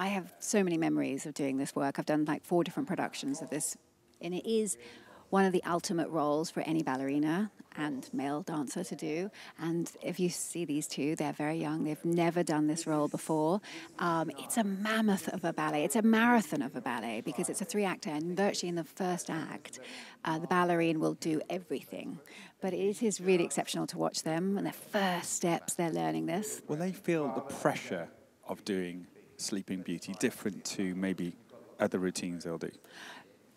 I have so many memories of doing this work. I've done like four different productions of this, and it is one of the ultimate roles for any ballerina and male dancer to do. And if you see these two, they're very young, they've never done this role before. Um, it's a mammoth of a ballet, it's a marathon of a ballet because it's a three actor, and virtually in the first act, uh, the ballerine will do everything. But it is really exceptional to watch them and their first steps, they're learning this. Will they feel the pressure of doing Sleeping Beauty different to maybe other routines they'll do?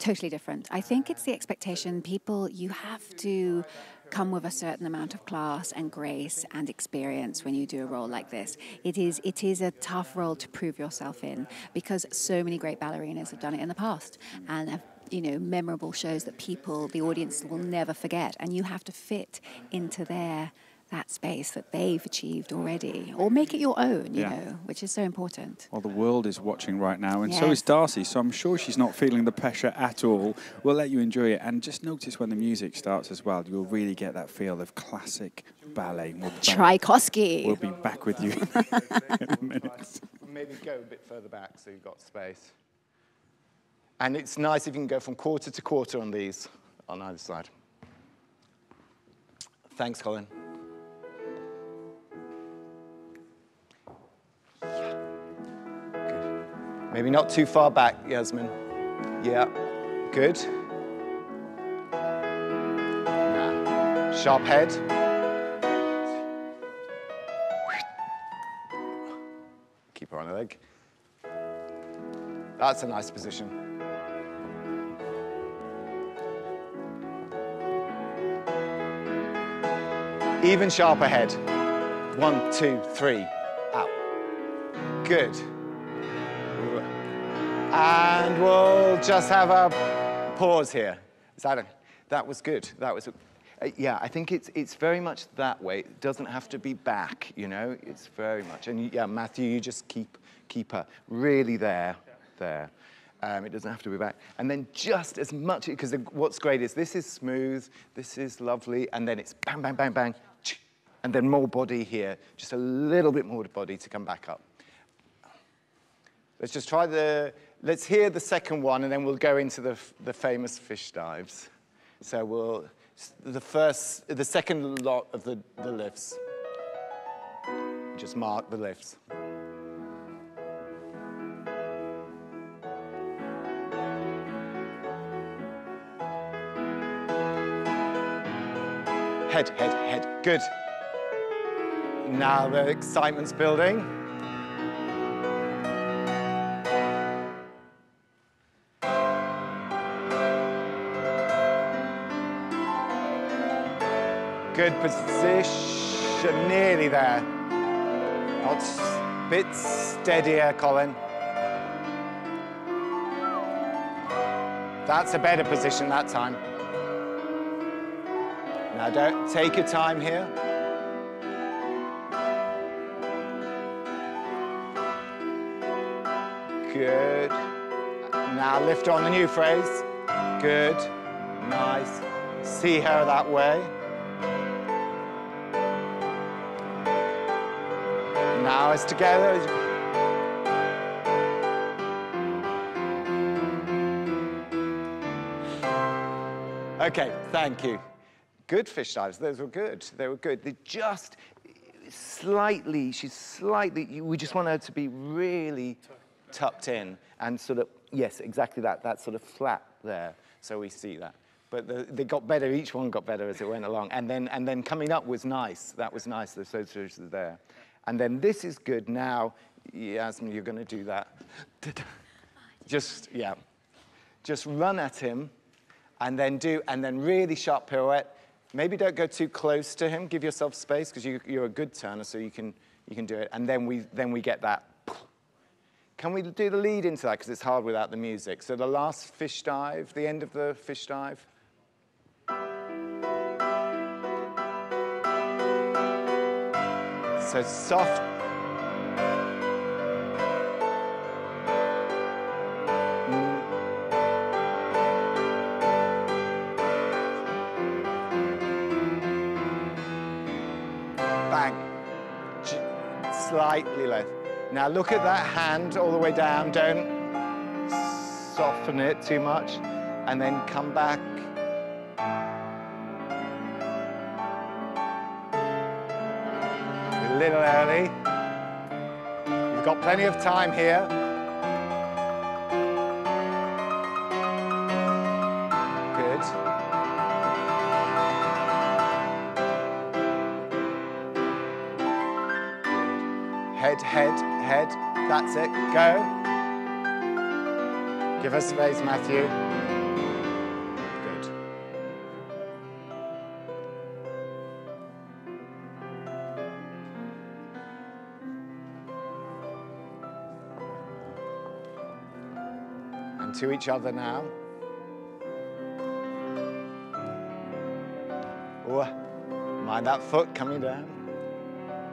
totally different. I think it's the expectation people, you have to come with a certain amount of class and grace and experience when you do a role like this. It is it is a tough role to prove yourself in because so many great ballerinas have done it in the past and have you know memorable shows that people the audience will never forget and you have to fit into their that space that they've achieved already, or make it your own, you yeah. know, which is so important. Well, the world is watching right now, and yes. so is Darcey, so I'm sure she's not feeling the pressure at all. We'll let you enjoy it, and just notice when the music starts as well, you'll really get that feel of classic ballet. We'll Tchaikovsky. We'll be back with you in a. Maybe go a bit further back so you've got space. And it's nice if you can go from quarter to quarter on these on either side. Thanks, Colin. Maybe not too far back, Yasmine. Yeah, good. Now, sharp head. Keep her on her leg. That's a nice position. Even sharper head. One, two, three, out. Good. And we'll just have a pause here. That, that was good. That was, uh, yeah, I think it's, it's very much that way. It doesn't have to be back, you know? It's very much, and yeah, Matthew, you just keep, keep her really there, there. Um, it doesn't have to be back. And then just as much, because what's great is this is smooth, this is lovely, and then it's bang, bang, bang, bang, and then more body here, just a little bit more body to come back up. Let's just try the, let's hear the second one and then we'll go into the, the famous fish dives. So we'll, the first, the second lot of the, the lifts. Just mark the lifts. Head, head, head, good. Now the excitement's building. Good position, nearly there. Not a bit steadier, Colin. That's a better position that time. Now don't take your time here. Good. Now lift on the new phrase. Good. Nice. See her that way. Together. Okay, thank you. Good fish dives, those were good. They were good. They just slightly, she's slightly, we just want her to be really tucked in and sort of, yes, exactly that, that sort of flat there. So we see that. But the, they got better, each one got better as it went along. And then, and then coming up was nice. That was nice, the associations there. And then this is good. Now, Yasmine, you're going to do that. Just, yeah. Just run at him and then do, and then really sharp pirouette. Maybe don't go too close to him. Give yourself space because you, you're a good turner, so you can, you can do it. And then we, then we get that. Can we do the lead into that because it's hard without the music? So the last fish dive, the end of the fish dive. So soft. Bang. Slightly less. Now look at that hand all the way down. Don't soften it too much. And then come back. Little early. You've got plenty of time here. Good. Head, head, head. That's it. Go. Give us space, Matthew. To each other now. Oh, mind that foot coming down.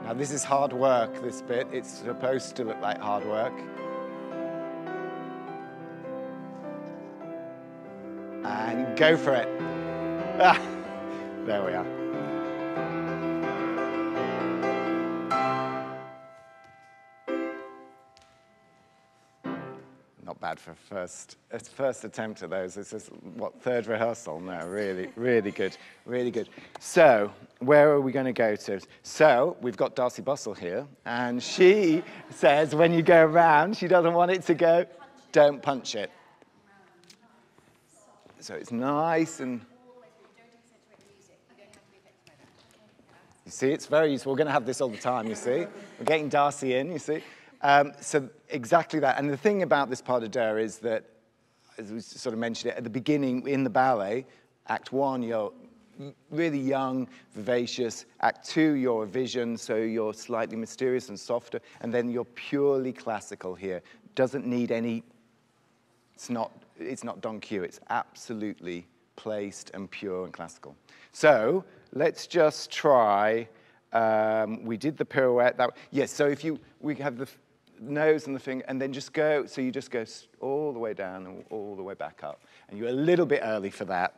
Now this is hard work, this bit. It's supposed to look like hard work. And go for it. Ah, there we are. Bad for first, uh, first attempt at those. This is, what, third rehearsal? No, really, really good, really good. So, where are we going to go to? So we've got Darcey Bussell here, and she says when you go around, she doesn't want it to go, don't punch it. So it's nice and... You see, it's very useful. We're going to have this all the time, you see. We're getting Darcy in, you see. Um, so exactly that. And the thing about this pas de deux is that, as we sort of mentioned it, at the beginning in the ballet, Act One, you're really young, vivacious. Act two, you're a vision, so you're slightly mysterious and softer. And then you're purely classical here. Doesn't need any, it's not, it's not Don Q, it's absolutely placed and pure and classical. So let's just try, um, we did the pirouette. That, yes, so if you, we have the nose and the finger, and then just go, so you just go all the way down and all the way back up. And you're a little bit early for that.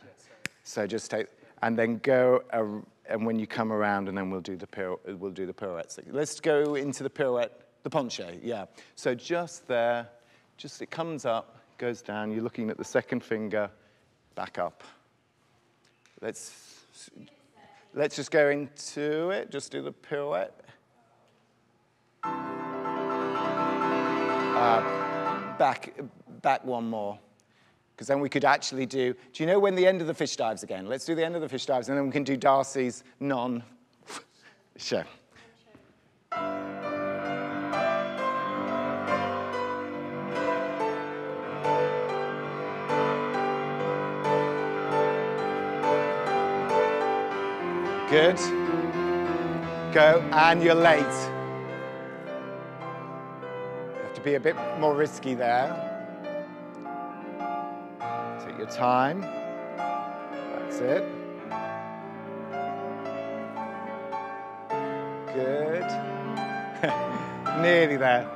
So just take, and then go, and when you come around, and then we'll do the, pirouette, we'll do the pirouettes. Let's go into the pirouette, the penché, yeah. So just there, just it comes up, goes down, you're looking at the second finger, back up. Let's, let's just go into it, just do the pirouette. Uh, back, back one more because then we could actually do, do you know when the end of the fish dives again? Let's do the end of the fish dives, and then we can do Darcey's non show. Good. Go, and you're late. Be a bit more risky there Take your time. That's it. Good. Nearly there.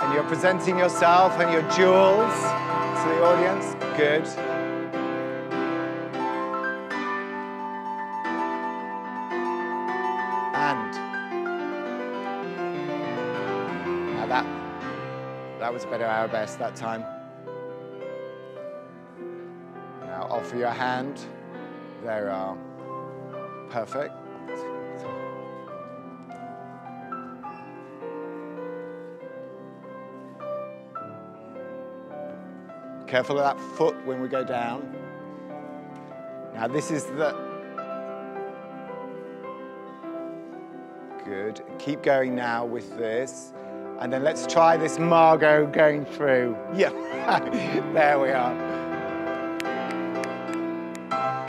And you're presenting yourself and your jewels to the audience. Good. That was better arabesque that time. Now offer your hand. There are. Perfect. Careful of that foot when we go down. Now this is the... Good. Keep going now with this. And then let's try this Margot going through. Yeah, there we are.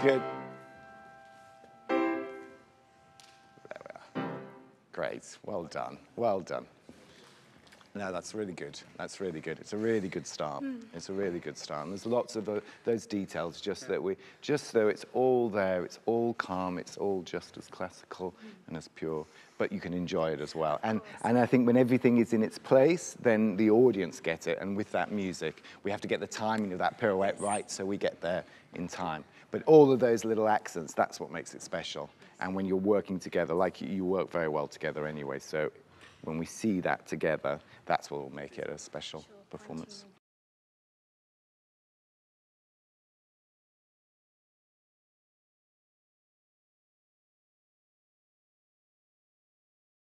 Good. There we are. Great, well done, well done. No, that's really good. That's really good. It's a really good start. Mm. It's a really good start. And there's lots of uh, those details just yeah. that we, just so it's all there, it's all calm, it's all just as classical mm. and as pure, but you can enjoy it as well. And, and I think when everything is in its place, then the audience get it. And with that music, we have to get the timing of that pirouette right so we get there in time. But all of those little accents, that's what makes it special. And when you're working together, like you, you work very well together anyway, so when we see that together, that's what will make it a special performance.